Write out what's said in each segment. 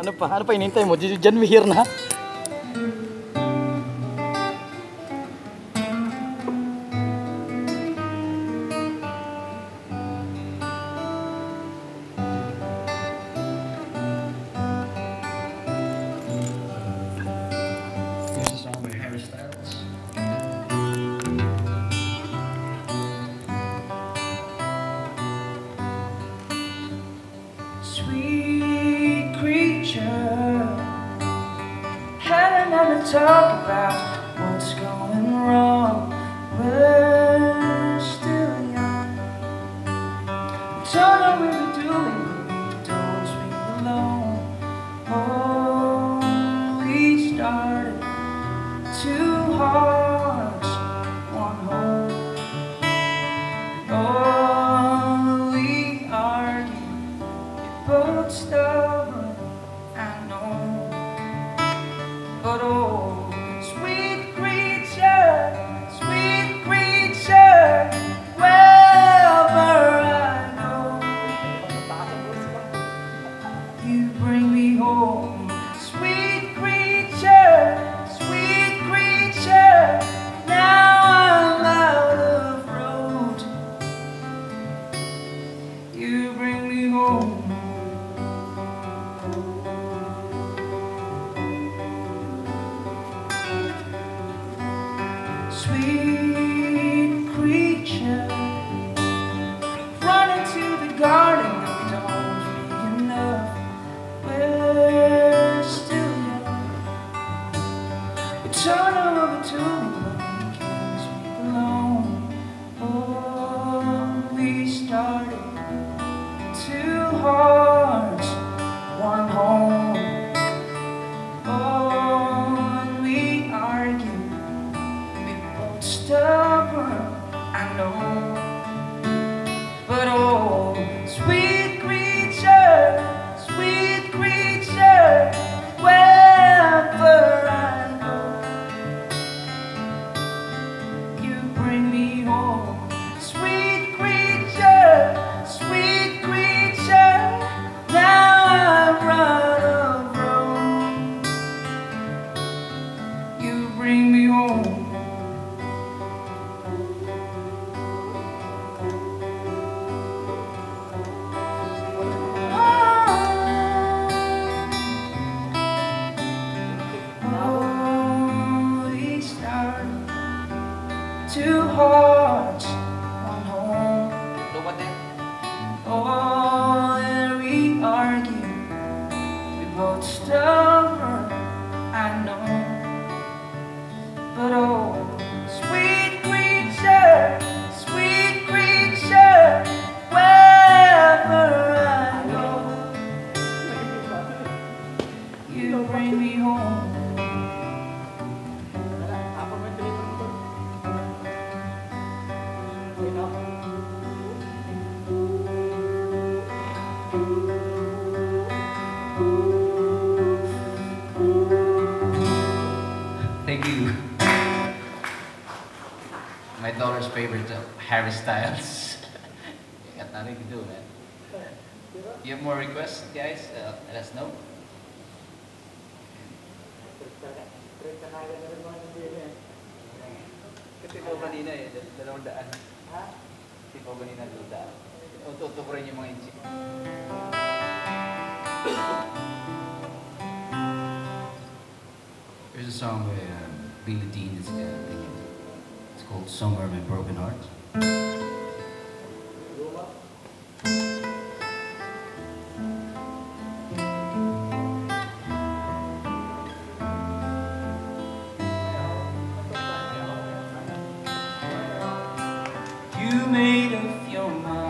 Ano pa? Ano pa inintay mo? Diyan we here na? Laura's favorite of Harry Styles. You got nothing to do, man. You have more requests, guys? Uh, let us know. Kasi Here's a song by uh, Billy Dean. Uh, called Somewhere in Broken Heart. You made up your mind.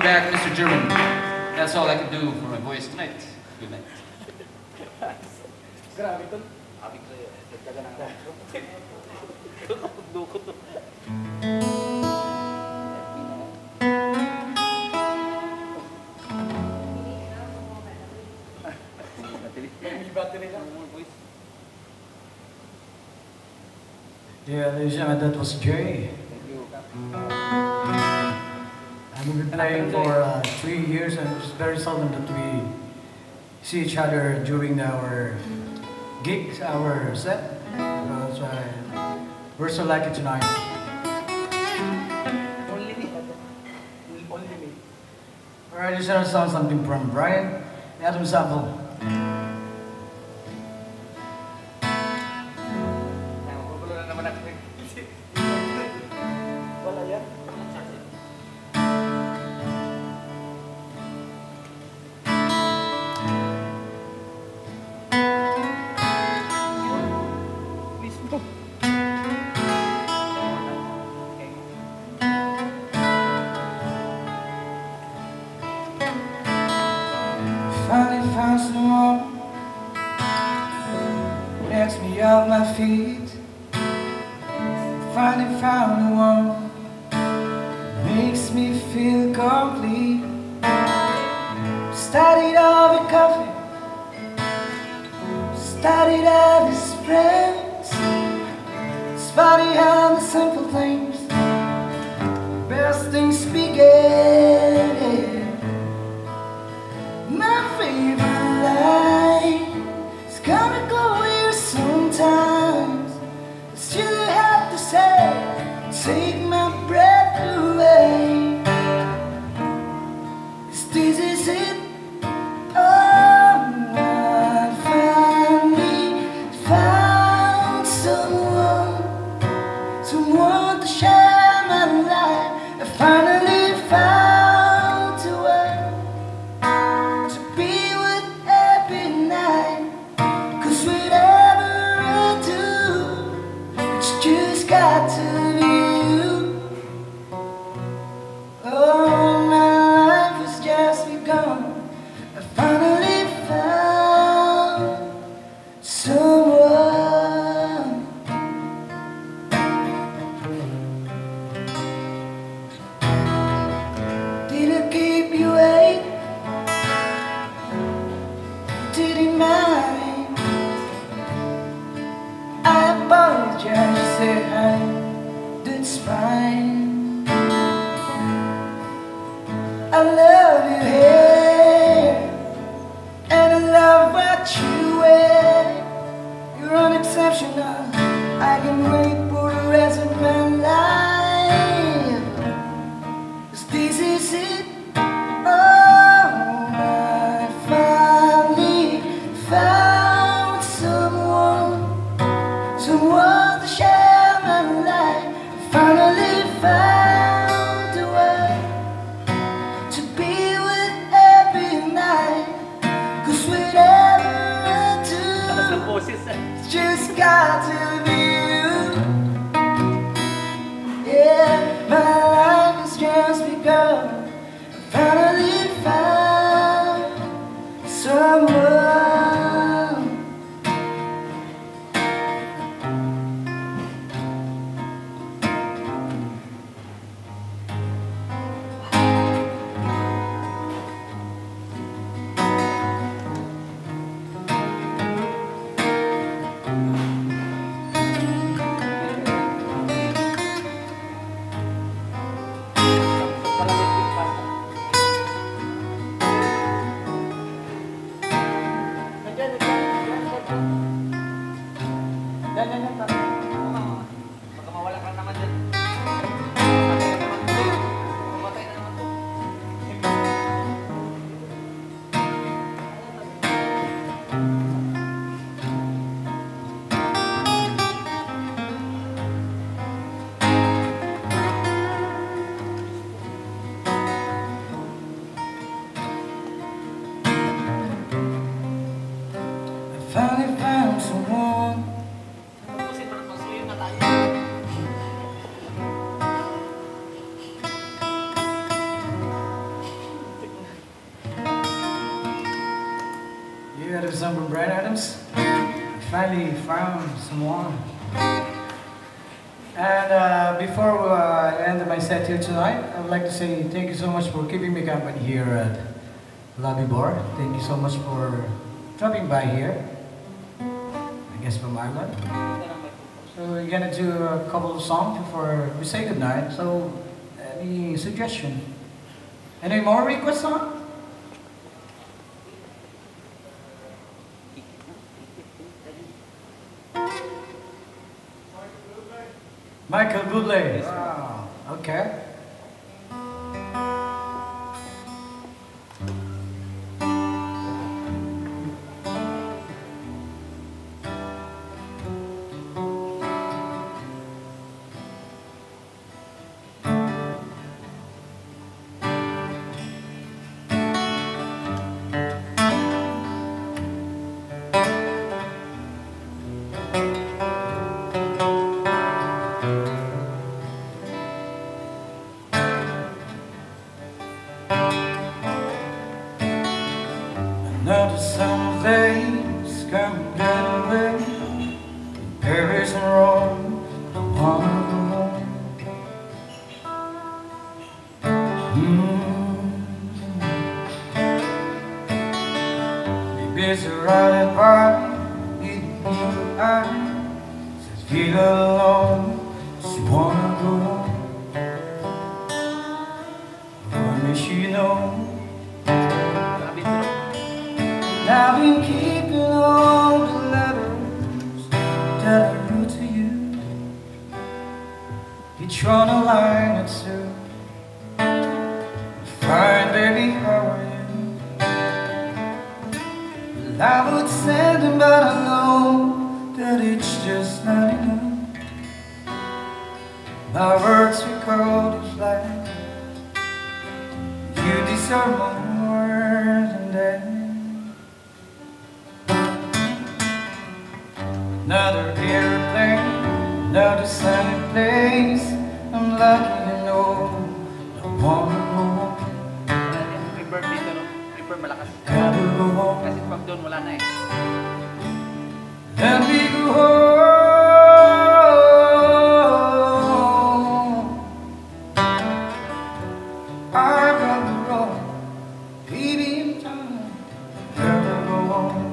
you back, Mr. German. That's all I can do for my voice tonight. Good night. Yeah, ladies and gentlemen, that was Jay. playing for uh, three years, and it's very seldom that we see each other during our gigs, our set. Uh, so I, we're so lucky tonight. Only me. Only me. All right, this is sound something from Bryan Adam Sample. Started out with coffee. Started out as friends. It's funny how the simple things Best things begin My favorite life is gonna go here sometime. song from Brad Adams. I finally found someone. And uh, before uh, I uh, end my set here tonight, I would like to say thank you so much for keeping me company here at Lobby Bar. Thank you so much for dropping by here. I guess from Ireland. So we're gonna do a couple of songs before we say goodnight. So any suggestion? Any more requests on? Michael Bublé. Wow. Okay. I've got the road, baby, time, time to go on.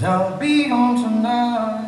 I'll be home tonight.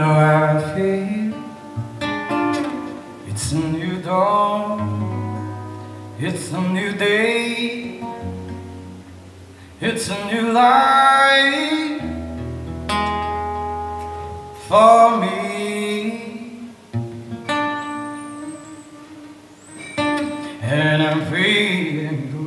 know how I feel. It's a new dawn. It's a new day. It's a new life For me. And I'm free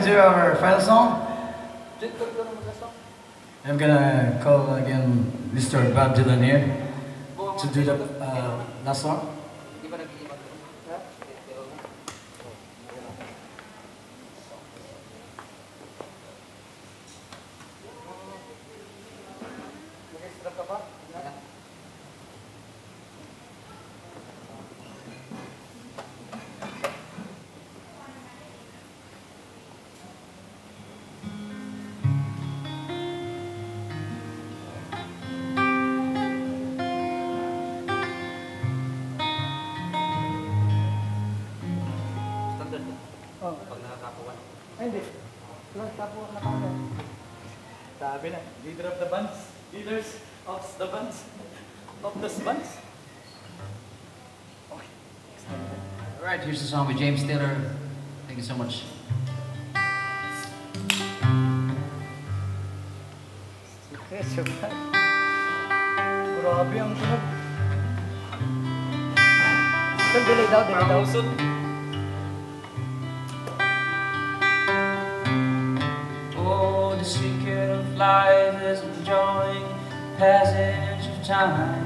gonna do our final song. I'm gonna call again Mr. Bob Dylan here to do the uh, last song. Song by James Taylor. Thank you so much. Oh, the secret of life is enjoying passage of time.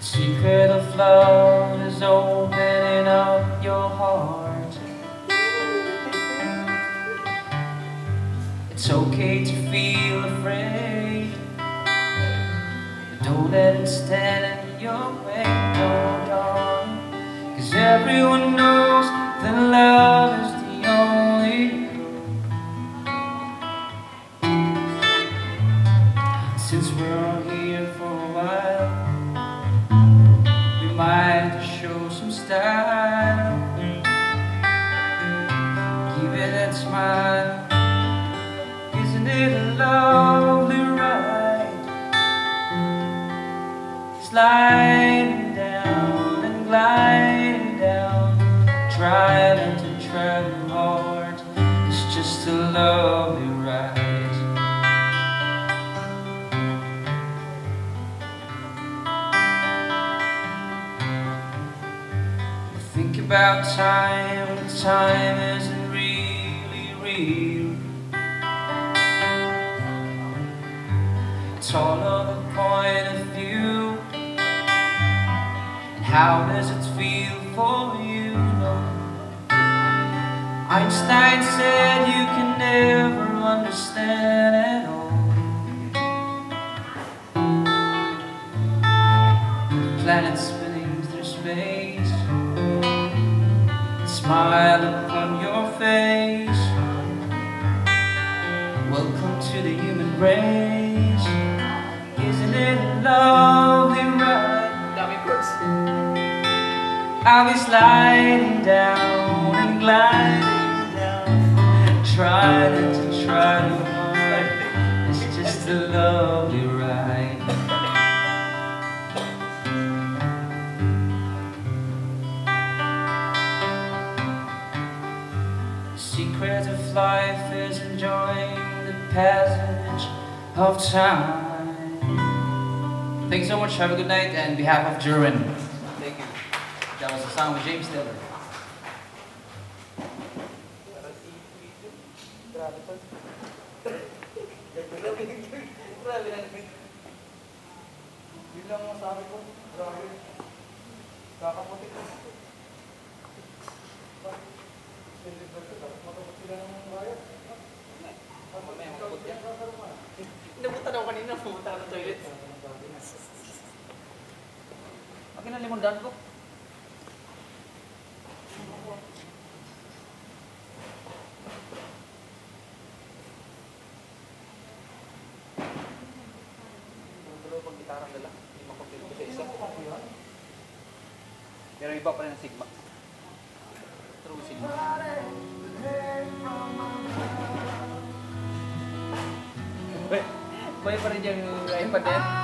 The secret of love is opening up your heart. It's okay to feel afraid, but don't let it stand in your way, no, darling. Cause everyone knows ride. Think about time, and time isn't really real. It's all on the point of view. And how does it feel for? Einstein said you can never understand at all. The planet spinning through space. Smile upon your face. Welcome to the human race. Isn't it lovely birds. I'll be sliding down and gliding down, trying to try to hide. It's just a lovely ride. The secret of life is enjoying the passage of time. Thanks so much. Have a good night. And on behalf of Jerwin, thank you. That was a song with James Taylor. kanina pumunta ng toilet. Akin ang limang daan ko. Pero iba pa rin ang sigma. Boy pa rin yung